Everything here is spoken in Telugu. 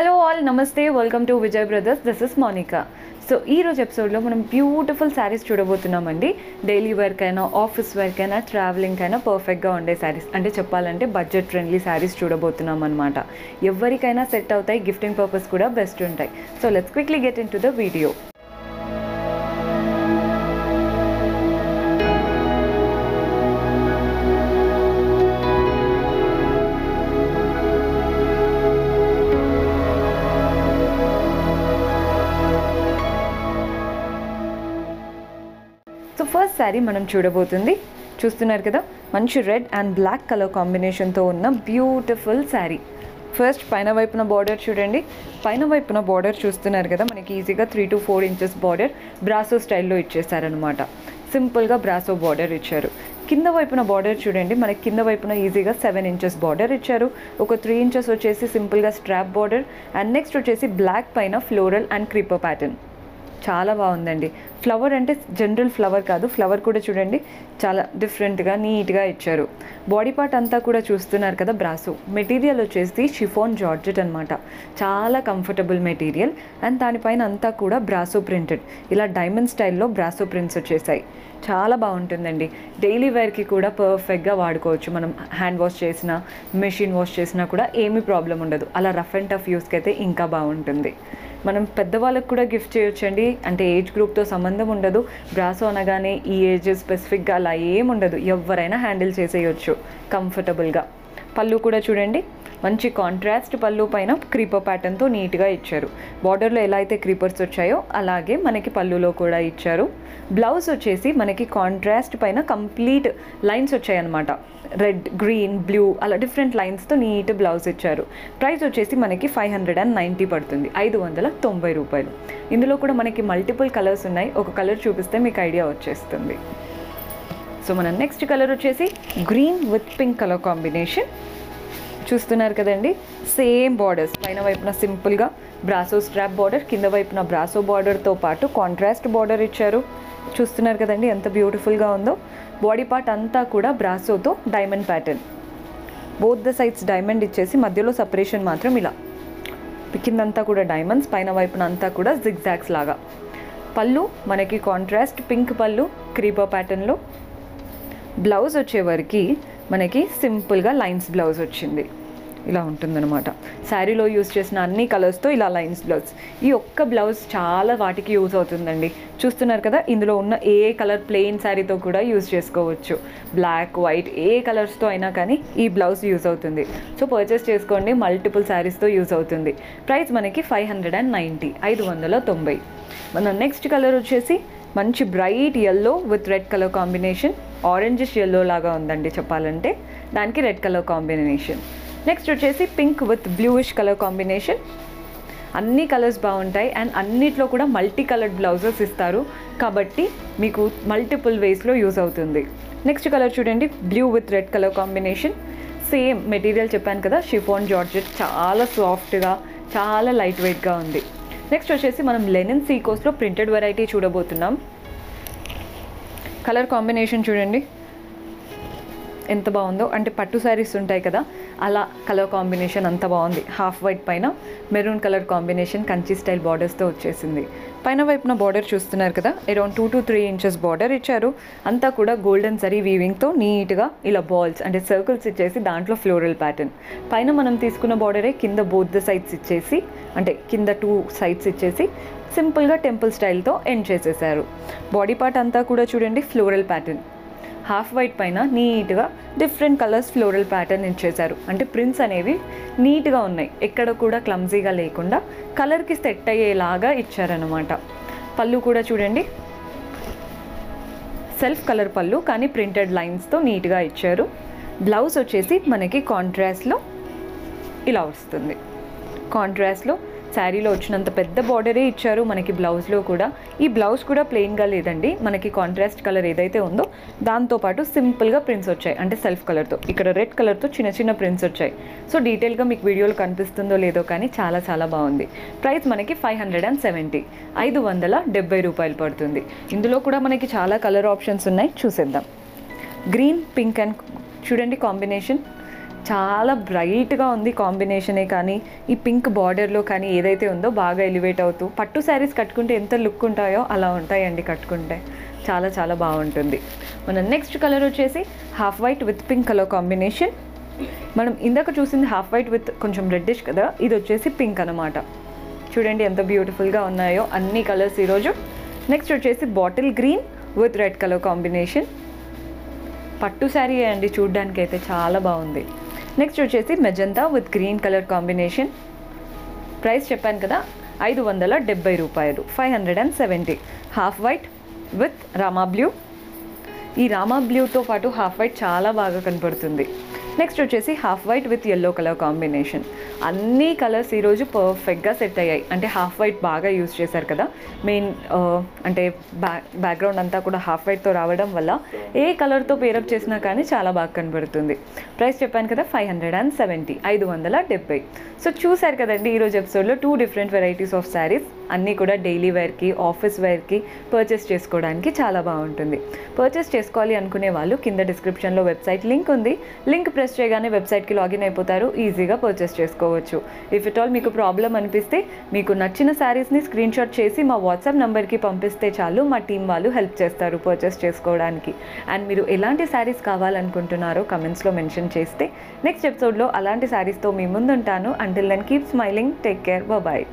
హలో ఆల్ నమస్తే welcome to Vijay brothers this is Monica so ఈ రోజు ఎపిసోడ్లో మనం బ్యూటిఫుల్ శారీస్ చూడబోతున్నామండి. డైలీ వర్క్ అయినా ఆఫీస్ వర్క్ అయినా ట్రావెలింగ్ అయినా పర్ఫెక్ట్గా ఉండే శారీస్ అంటే చెప్పాలంటే బడ్జెట్ ఫ్రెండ్లీ శారీస్ చూడబోతున్నాం అనమాట ఎవరికైనా సెట్ అవుతాయి గిఫ్టింగ్ పర్పస్ కూడా బెస్ట్ ఉంటాయి. So let's quickly get into the video first saree మనం చూడబోతుంది చూస్తున్నారు కదా మంచి రెడ్ అండ్ బ్లాక్ కలర్ కాంబినేషన్తో ఉన్న బ్యూటిఫుల్ శారీ ఫస్ట్ పైన వైపున బార్డర్ చూడండి. పైన వైపున బార్డర్ చూస్తున్నారు కదా మనకి ఈజీగా three to four inches border brasso స్టైల్లో ఇచ్చేసారనమాట సింపుల్గా బ్రాసో బార్డర్ ఇచ్చారు. కింద వైపున బార్డర్ చూడండి మనకి కింద వైపున ఈజీగా సెవెన్ ఇంచెస్ బార్డర్ ఇచ్చారు. ఒక త్రీ ఇంచెస్ వచ్చేసి సింపుల్గా స్ట్రాప్ బార్డర్ అండ్ నెక్స్ట్ వచ్చేసి బ్లాక్ పైన ఫ్లోరల్ అండ్ క్రీపర్ ప్యాటర్న్ చాలా బాగుందండి. ఫ్లవర్ అంటే జనరల్ ఫ్లవర్ కాదు. ఫ్లవర్ కూడా చూడండి చాలా డిఫరెంట్గా నీట్గా ఇచ్చారు. బాడీ పార్ట్ అంతా కూడా చూస్తున్నారు కదా బ్రాసో మెటీరియల్ వచ్చేసి షిఫోన్ జార్జెట్ అనమాట చాలా కంఫర్టబుల్ మెటీరియల్ అండ్ దానిపైన అంతా కూడా బ్రాసో ప్రింటెడ్ ఇలా డైమండ్ స్టైల్లో బ్రాసో ప్రింట్స్ వచ్చేసాయి. చాలా బాగుంటుందండి. డైలీ వేర్కి కూడా పర్ఫెక్ట్గా వాడుకోవచ్చు. మనం హ్యాండ్ వాష్ చేసినా మెషిన్ వాష్ చేసినా కూడా ఏమీ ప్రాబ్లం ఉండదు. అలా రఫ్ అండ్ టఫ్ యూస్కి అయితే ఇంకా బాగుంటుంది. మనం పెద్దవాళ్ళకి కూడా గిఫ్ట్ చేయొచ్చండి. అంటే ఏజ్ గ్రూప్తో సంబంధం ఉండదు. బ్రాసో అనగానే ఈ ఏజ్ స్పెసిఫిక్గా అలా ఏం ఉండదు. ఎవరైనా హ్యాండిల్ చేసేయచ్చు. కంఫర్టబుల్గా. పళ్ళు కూడా చూడండి. మంచి కాంట్రాస్ట్ పళ్ళు పైన క్రీపర్ ప్యాటర్న్తో నీట్గా ఇచ్చారు. బార్డర్లో ఎలా అయితే క్రీపర్స్ వచ్చాయో అలాగే మనకి పళ్ళులో కూడా ఇచ్చారు. బ్లౌజ్ వచ్చేసి మనకి కాంట్రాస్ట్ పైన కంప్లీట్ లైన్స్ వచ్చాయన్నమాట. రెడ్ గ్రీన్ బ్లూ అలా డిఫరెంట్ లైన్స్తో నీట్ బ్లౌజ్ ఇచ్చారు. ప్రైస్ వచ్చేసి మనకి ఫైవ్ హండ్రెడ్ అండ్ నైంటీ పడుతుంది. ఐదు వందల తొంభై రూపాయలు. ఇందులో కూడా మనకి మల్టిపుల్ కలర్స్ ఉన్నాయి. ఒక కలర్ చూపిస్తే మీకు ఐడియా వచ్చేస్తుంది. సో మన నెక్స్ట్ కలర్ వచ్చేసి green with pink colour combination చూస్తున్నారు కదండి? సేమ్ బార్డర్స్ పైన వైపున సింపుల్గా బ్రాసో స్ట్రాప్ బార్డర్ కింద వైపున బ్రాసో బార్డర్తో పాటు కాంట్రాస్ట్ బార్డర్ ఇచ్చారు. చూస్తున్నారు కదండి? ఎంత బ్యూటిఫుల్గా ఉందో. బాడీ పార్ట్ అంతా కూడా బ్రాసోతో diamond pattern both the sides diamond ఇచ్చేసి మధ్యలో సపరేషన్ మాత్రం ఇలా. కిందంతా కూడా డైమండ్స్ పైన వైపున అంతా కూడా జిగ్జాగ్స్ లాగా. పళ్ళు మనకి కాంట్రాస్ట్ పింక్ పళ్ళు క్రీపర్ ప్యాటర్న్లో బ్లౌజ్ వచ్చేవరకు మనకి సింపుల్గా లైన్స్ బ్లౌజ్ వచ్చింది. ఇలా ఉంటుందన్నమాట. శారీలో యూస్ చేసిన అన్ని కలర్స్తో ఇలా లైన్స్ బ్లౌజ్. ఈ ఒక్క బ్లౌజ్ చాలా వాటికి యూజ్ అవుతుందండి. చూస్తున్నారు కదా ఇందులో ఉన్న ఏ కలర్ ప్లెయిన్ శారీతో కూడా యూజ్ చేసుకోవచ్చు. బ్లాక్ వైట్ ఏ కలర్స్తో అయినా కానీ ఈ బ్లౌజ్ యూజ్ అవుతుంది. సో పర్చేస్ చేసుకోండి మల్టిపుల్ శారీస్తో యూజ్ అవుతుంది. ప్రైస్ మనకి ఫైవ్ హండ్రెడ్ అండ్ నైంటీ ఐదు వందల తొంభై. మన నెక్స్ట్ కలర్ వచ్చేసి మంచి bright yellow with red colour combination orangish yellow లాగా ఉందండి చెప్పాలంటే. దానికి రెడ్ కలర్ కాంబినేషన్ నెక్స్ట్ వచ్చేసి pink with bluish colour combination అన్ని కలర్స్ బాగుంటాయి అండ్ అన్నిట్లో కూడా మల్టీ కలర్డ్ బ్లౌజెస్ ఇస్తారు. కాబట్టి మీకు మల్టిపుల్ వేస్లో యూజ్ అవుతుంది. నెక్స్ట్ కలర్ చూడండి blue with red colour combination same material చెప్పాను కదా షిఫోన్ జార్జెట్ చాలా సాఫ్ట్గా చాలా లైట్ వెయిట్గా ఉంది. నెక్స్ట్ వచ్చేసి మనం లెనిన్ సీకోస్లో ప్రింటెడ్ వెరైటీ చూడబోతున్నాం. కలర్ కాంబినేషన్ చూడండి. ఎంత బాగుందో. అంటే పట్టు శారీస్ ఉంటాయి కదా అలా కలర్ కాంబినేషన్ అంత బాగుంది. హాఫ్ వైట్ పైన maroon colour combination Kanchi style బార్డర్స్తో వచ్చేసింది. పైన వైపున బార్డర్ చూస్తున్నారు కదా around two to three inches border ఇచ్చారు. అంతా కూడా గోల్డెన్ సరీ వీవింగ్తో నీట్గా ఇలా బాల్స్ అంటే సర్కిల్స్ ఇచ్చేసి దాంట్లో ఫ్లోరల్ ప్యాటర్న్ పైన మనం తీసుకున్న బార్డరే కింద బోత్ ద సైడ్స్ ఇచ్చేసి అంటే కింద టూ సైడ్స్ ఇచ్చేసి సింపుల్గా టెంపుల్ స్టైల్తో ఎండ్ చేసేసారు. బాడీ పార్ట్ అంతా కూడా చూడండి ఫ్లోరల్ ప్యాటర్న్ హాఫ్ వైట్ పైన నీట్గా డిఫరెంట్ కలర్స్ ఫ్లోరల్ ప్యాటర్న్ ఇచ్చేశారు. అంటే ప్రింట్స్ అనేవి నీట్గా ఉన్నాయి. ఎక్కడ కూడా క్లమ్జీగా లేకుండా కలర్కి సెట్ అయ్యేలాగా ఇచ్చారనమాట పళ్ళు కూడా చూడండి. సెల్ఫ్ కలర్ పళ్ళు కానీ ప్రింటెడ్ లైన్స్తో నీట్గా ఇచ్చారు. బ్లౌజ్ వచ్చేసి మనకి కాంట్రాస్ట్లో ఇలా వస్తుంది. కాంట్రాస్ట్లో శారీలో వచ్చినంత పెద్ద బార్డరే ఇచ్చారు మనకి బ్లౌజ్లో కూడా. ఈ బ్లౌజ్ కూడా ప్లెయిన్గా లేదండి. మనకి కాంట్రాస్ట్ కలర్ ఏదైతే ఉందో దాంతోపాటు సింపుల్గా ప్రింట్స్ వచ్చాయి. అంటే సెల్ఫ్ కలర్తో ఇక్కడ రెడ్ కలర్తో చిన్న చిన్న ప్రింట్స్ వచ్చాయి. సో డీటెయిల్గా మీకు వీడియోలు కనిపిస్తుందో లేదో కానీ చాలా చాలా బాగుంది. ప్రైస్ మనకి ఫైవ్ హండ్రెడ్ అండ్ సెవెంటీ ఐదు వందల డెబ్బై రూపాయలు పడుతుంది. ఇందులో కూడా మనకి చాలా కలర్ ఆప్షన్స్ ఉన్నాయి. చూసేద్దాం. గ్రీన్ పింక్ అండ్ చూడండి కాంబినేషన్ చాలా బ్రైట్గా ఉంది కాంబినేషనే కానీ ఈ పింక్ బార్డర్లో కానీ ఏదైతే ఉందో బాగా ఎలివేట్ అవుతూ పట్టు శారీస్ కట్టుకుంటే ఎంత లుక్ ఉంటాయో అలా ఉంటాయండి కట్టుకుంటే. చాలా చాలా బాగుంటుంది. మన నెక్స్ట్ కలర్ వచ్చేసి half white with pink colour combination. మనం ఇందాక చూసింది హాఫ్ వైట్ విత్ కొంచెం రెడ్డిష్ కదా ఇది వచ్చేసి పింక్ అనమాట చూడండి ఎంత బ్యూటిఫుల్గా ఉన్నాయో అన్ని కలర్స్ ఈరోజు. నెక్స్ట్ వచ్చేసి bottle green with red colour combination. పట్టు శారీ అండి చూడ్డానికి అయితే చాలా బాగుంది. నెక్స్ట్ వచ్చేసి magenta with green colour combination price చెప్పాను కదా ఐదు వందల డెబ్బై రూపాయలు five hundred and seventy half white with Rama blue ఈ రామా బ్లూతో పాటు హాఫ్ వైట్ చాలా బాగా కనపడుతుంది. నెక్స్ట్ వచ్చేసి half white with yellow colour combination అన్ని కలర్స్ ఈరోజు పర్ఫెక్ట్గా సెట్ అయ్యాయి. అంటే హాఫ్ వైట్ బాగా యూజ్ చేశారు కదా. మెయిన్ అంటే బ్యాక్ బ్యాక్గ్రౌండ్ అంతా కూడా హాఫ్ వైట్తో రావడం వల్ల ఏ కలర్తో పేరప్ చేసినా కానీ చాలా బాగా కనబడుతుంది. ప్రైస్ చెప్పాను కదా ఫైవ్ హండ్రెడ్ అండ్ సెవెంటీ ఐదు వందల డెబ్బై. సో చూశారు కదండి ఈరోజు ఎపిసోడ్లో two different varieties of saris అన్నీ కూడా డైలీ వేర్కి ఆఫీస్ వేర్కి పర్చేస్ చేసుకోవడానికి చాలా బాగుంటుంది. పర్చేస్ చేసుకోవాలి అనుకునే వాళ్ళు కింద డిస్క్రిప్షన్లో వెబ్సైట్ లింక్ ఉంది. లింక్ ప్రెస్ చేయగానే వెబ్సైట్కి లాగిన్ అయిపోతారు. ఈజీగా పర్చేస్ చేసుకోవచ్చు. ఇఫ్ ఇట్ ఆల్ మీకు ప్రాబ్లం అనిపిస్తే మీకు నచ్చిన శారీస్ని స్క్రీన్ షాట్ చేసి మా వాట్సాప్ నెంబర్కి పంపిస్తే చాలు. మా టీం వాళ్ళు హెల్ప్ చేస్తారు పర్చేస్ చేసుకోవడానికి. అండ్ మీరు ఎలాంటి శారీస్ కావాలనుకుంటున్నారో కమెంట్స్లో మెన్షన్ చేస్తే నెక్స్ట్ ఎపిసోడ్లో అలాంటి శారీస్తో మీ ముందుంటాను. Until then keep smiling take care bye